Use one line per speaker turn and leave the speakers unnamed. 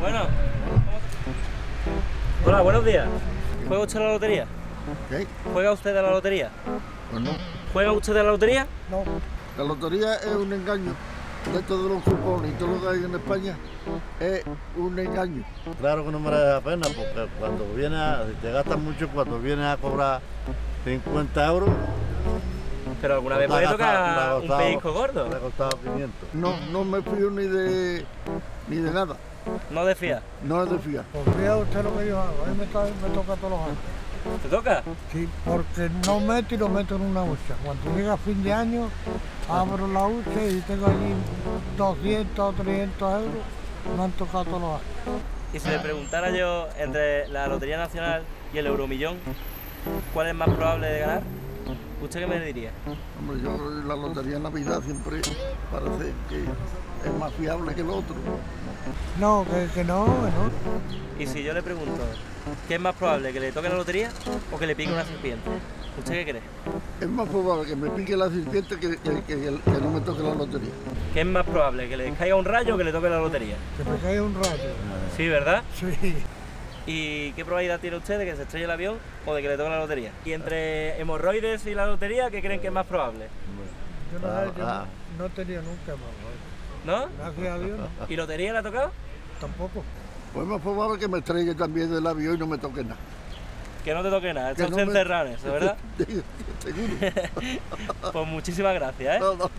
Bueno. Hola, buenos días. ¿Juega usted a la lotería?
¿Qué?
¿Juega usted a la lotería?
Pues no.
¿Juega usted a la lotería?
No. La lotería es un engaño. De todos los cupones y todo lo que hay en España es un engaño.
Claro que no merece la pena porque cuando vienes a, si te gastas mucho cuando vienes a cobrar 50 euros,
Pero alguna vez
ha
puede tocar un pellizco gordo.
Te ha costado 500.
No, no me fío ni de ni de nada.
No de fía.
No es de fiar.
Pues vea usted lo que yo hago, a mí me, to- me toca todos los años.
¿Te toca?
Sí, porque no meto y lo meto en una hucha. Cuando llega fin de año, abro la hucha y tengo allí 200 o 300 euros. Me han tocado todos los años.
Y si le preguntara yo entre la Lotería Nacional y el Euromillón, ¿cuál es más probable de ganar? ¿Usted qué me diría?
Hombre, yo la lotería en Navidad siempre parece que es más fiable que el otro.
No, que, que no, que no.
Y si yo le pregunto, ¿qué es más probable, que le toque la lotería o que le pique una serpiente? ¿Usted qué cree?
Es más probable que me pique la serpiente que, que- que que no me toque la lotería.
¿Qué es más probable, que le caiga un rayo o que le toque la lotería?
Que me cae un rayo.
Sí, ¿verdad?
Sí.
¿Y qué probabilidad tiene usted de que se estrelle el avión o de que le toque la lotería? Y entre hemorroides y la lotería, ¿qué creen que es más probable?
Yo no,
Ah,
yo
ah.
no he tenido nunca más.
¿No?
Gracias a Dios, no.
¿Y lotería le ha tocado?
tampoco.
Pues es más probable que me estrelle también del avión y no me toque nada.
Que no te toque nada,
Que
estás
no me-
¿verdad?
Seguro.
Pues muchísimas gracias, ¿eh?
No.